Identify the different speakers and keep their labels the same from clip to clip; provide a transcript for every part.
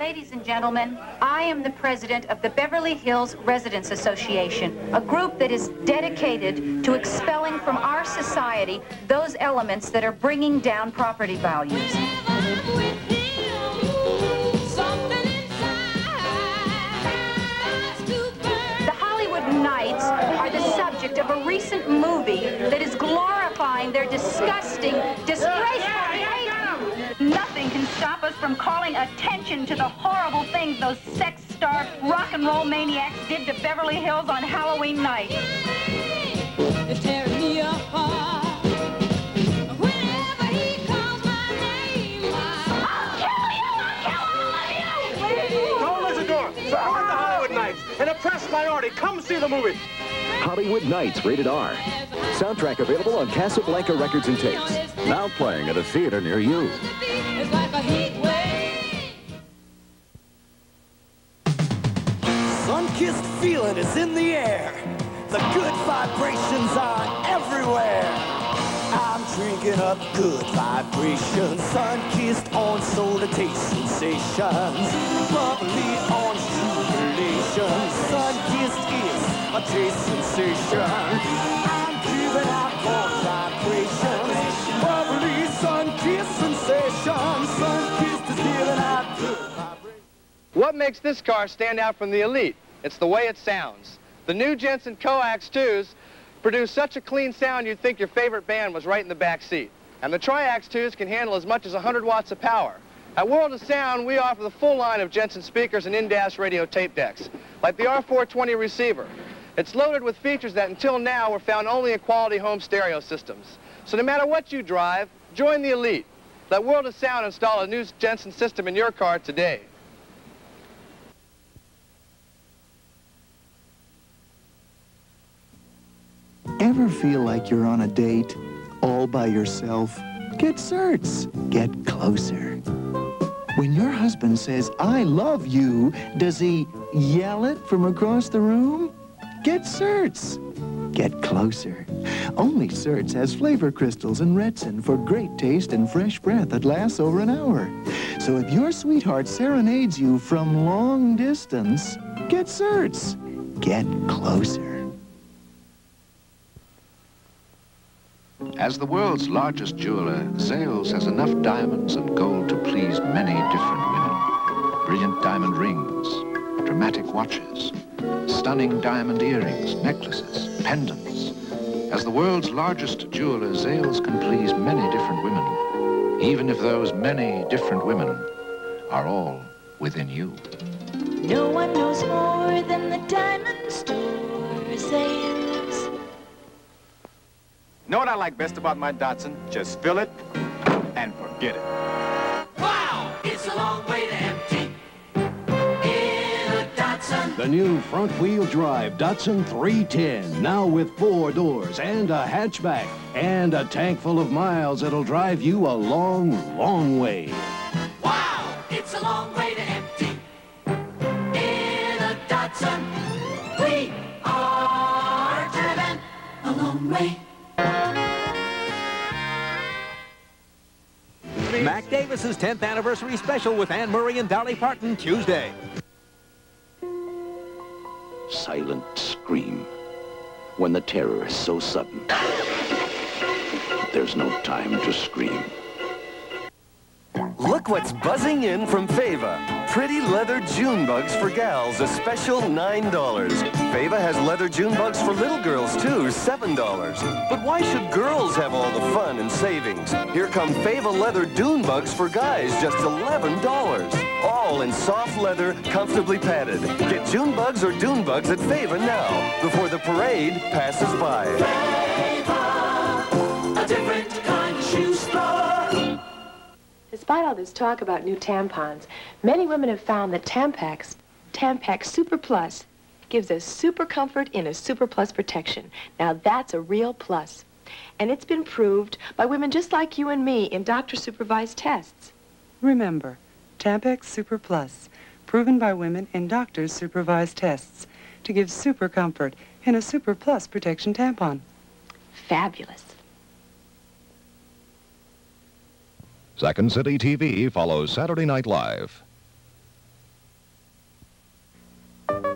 Speaker 1: Ladies and gentlemen, I am the president of the Beverly Hills Residents Association, a group that is dedicated to expelling from our society those elements that are bringing down property values. The Hollywood Knights are the subject of a recent movie that is glorifying their disgusting, disgraceful
Speaker 2: stop us from calling attention to the horrible things those sex-starved rock and roll maniacs did to Beverly Hills on Halloween night.
Speaker 3: It's tearing me apart. Whenever he calls my name,
Speaker 4: Don't listen to him. Support the Hollywood Knights. An oppressed minority. Come see the movie.
Speaker 5: Hollywood Knights, rated R. Soundtrack available on Casablanca Records and Tapes. Now playing at a theater near you.
Speaker 6: Feeling is in the air. The good vibrations are everywhere. I'm drinking up good vibrations. Sunkist on soda taste sensations. Bubbly on jubilation. Sunkist is a taste sensation. I'm giving out vibrations. Bubbly Sunkist. Sunkist is giving out good vibrations.
Speaker 4: What makes this car stand out from the elite? It's the way it sounds. The new Jensen Coax 2s produce such a clean sound you'd think your favorite band was right in the back seat. And the Triax 2s can handle as much as 100 watts of power. At World of Sound, we offer the full line of Jensen speakers and in-dash radio tape decks, like the R420 receiver. It's loaded with features that until now were found only in quality home stereo systems. So no matter what you drive, join the elite. Let World of Sound install a new Jensen system in your car today.
Speaker 7: Ever feel like you're on a date all by yourself? Get Certs. Get closer. When your husband says, I love you, does he yell it from across the room? Get Certs. Get closer. Only Certs has flavor crystals and Retsin for great taste and fresh breath that lasts over an hour. So if your sweetheart serenades you from long distance, get Certs. Get closer.
Speaker 8: As the world's largest jeweler, Zales has enough diamonds and gold to please many different women. Brilliant diamond rings, dramatic watches, stunning diamond earrings, necklaces, pendants. As the world's largest jeweler, Zales can please many different women, even if those many different women are all within you.
Speaker 3: No one knows more than the diamond store Zales.
Speaker 9: Know what I like best about my Datsun? Just fill it and forget it.
Speaker 10: Wow, it's a long way to empty. In a Datsun.
Speaker 11: The new front-wheel drive Datsun 310, now with four doors and a hatchback and a tank full of miles that'll drive you a long, long way.
Speaker 10: Wow, it's a long way to empty. In a Datsun. We are driven a long way.
Speaker 12: Davis's 10th anniversary special with Anne Murray and Dolly Parton Tuesday.
Speaker 13: Silent scream. When the terror is so sudden, there's no time to scream.
Speaker 14: Look what's buzzing in from Fayva. Pretty leather June bugs for gals, a special $9. Fayva has leather June bugs for little girls too, $7. But why should girls have all the fun and savings? Here come Fayva leather Dune bugs for guys, just $11. All in soft leather, comfortably padded. Get June bugs or Dune bugs at Fayva now, before the parade passes by.
Speaker 10: A
Speaker 15: Despite all this talk about new tampons, many women have found that Tampax, Tampax Super Plus, gives us super comfort in a super plus protection. Now that's a real plus. And it's been proved by women just like you and me in doctor-supervised tests.
Speaker 16: Remember, Tampax Super Plus, proven by women in doctors' supervised tests to give super comfort in a Super Plus protection tampon.
Speaker 15: Fabulous.
Speaker 5: Second City TV follows Saturday Night Live.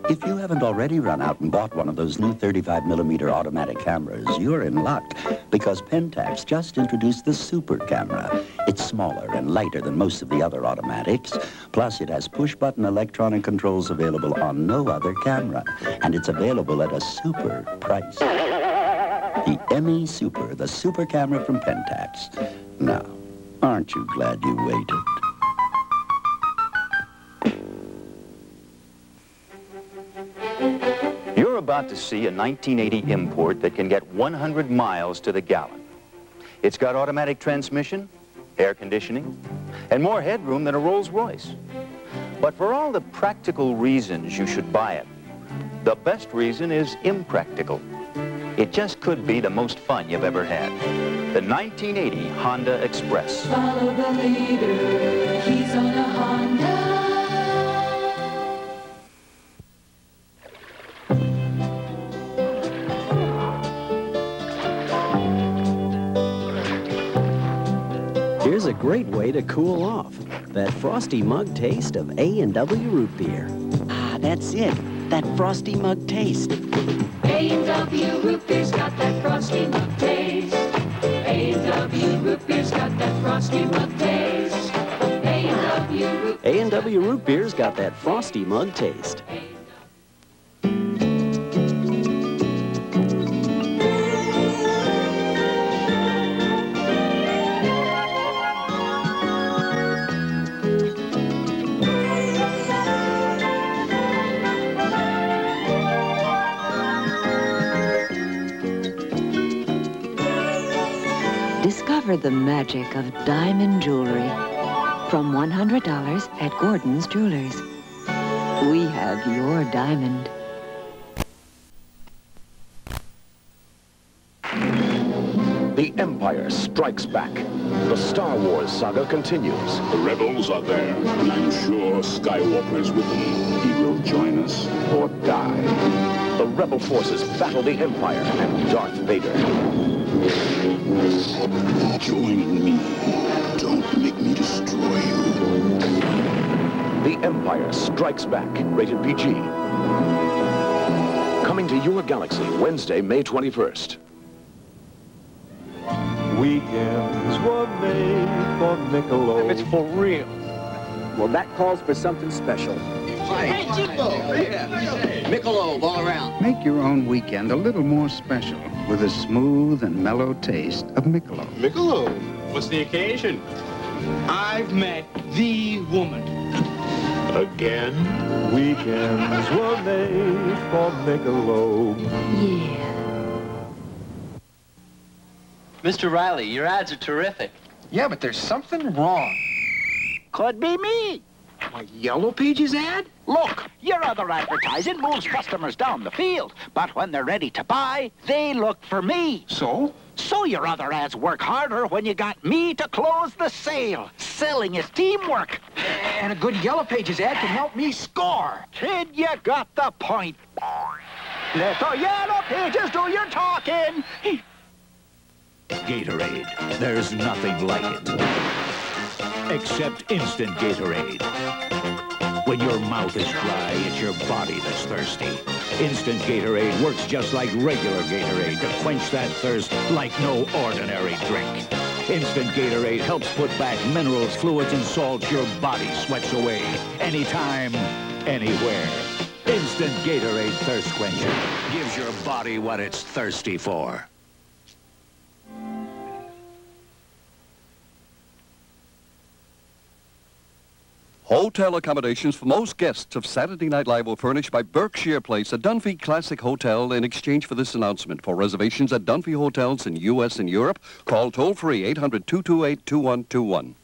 Speaker 17: If you haven't already run out and bought one of those new 35 millimeter automatic cameras, you're in luck because Pentax just introduced the Super Camera. It's smaller and lighter than most of the other automatics. Plus, it has push-button electronic controls available on no other camera. And it's available at a super price. The ME Super, the super camera from Pentax. Now, aren't you glad you waited?
Speaker 18: You're about to see a 1980 import that can get 100 miles to the gallon. It's got automatic transmission, air conditioning, and more headroom than a Rolls-Royce. But for all the practical reasons you should buy it, the best reason is impractical. It just could be the most fun you've ever had. The 1980 Honda Express.
Speaker 10: Follow the leader, he's on a Honda.
Speaker 19: Here's a great way to cool off. That frosty mug taste of A&W root beer.
Speaker 20: Ah, that's it. That frosty mug taste.
Speaker 10: A&W root beer's got that frosty mug taste. A&W root beer's got that frosty mug taste. A&W root
Speaker 19: beer's got that frosty mug taste.
Speaker 21: Discover the magic of diamond jewelry. From $100 at Gordon's Jewelers. We have your diamond.
Speaker 5: The Empire Strikes Back. The Star Wars saga continues.
Speaker 22: The rebels are there, and I'm sure Skywalker's with them. He will join us or die.
Speaker 5: The rebel forces battle the Empire and Darth Vader.
Speaker 22: Join me. Don't make me destroy you.
Speaker 5: The Empire Strikes Back. Rated PG. Coming to your galaxy Wednesday, May 21st.
Speaker 23: Weekends were made for Michelob.
Speaker 4: It's for real.
Speaker 23: Well, that calls for something special.
Speaker 24: Hey, Jimbo! Michelob all around.
Speaker 25: Make your own weekend a little more special with a smooth and mellow taste of Michelob.
Speaker 4: Michelob. What's the occasion? I've met the woman.
Speaker 23: Again? Weekends were made for Michelob.
Speaker 21: Yeah.
Speaker 26: Mr. Riley, your ads are terrific.
Speaker 4: Yeah, but there's something wrong.
Speaker 27: Could be me.
Speaker 4: My Yellow Pages ad?
Speaker 27: Look, your other advertising moves customers down the field, but when they're ready to buy, they look for me.
Speaker 4: So?
Speaker 27: So your other ads work harder when you got me to close the sale. Selling is teamwork.
Speaker 4: And a good Yellow Pages ad can help me score.
Speaker 27: Kid, you got the point. Let the Yellow Pages do your talking.
Speaker 28: Gatorade. There's nothing like it. Except instant Gatorade. When your mouth is dry, it's your body that's thirsty. Instant Gatorade works just like regular Gatorade to quench that thirst like no ordinary drink. Instant Gatorade helps put back minerals, fluids, and salts your body sweats away anytime, anywhere. Instant Gatorade Thirst Quencher gives your body what it's thirsty for.
Speaker 29: Hotel accommodations for most guests of Saturday Night Live were furnished by Berkshire Place, a Dunfey Classic Hotel, in exchange for this announcement. For reservations at Dunfey Hotels in U.S. and Europe, call toll-free 800-228-2121.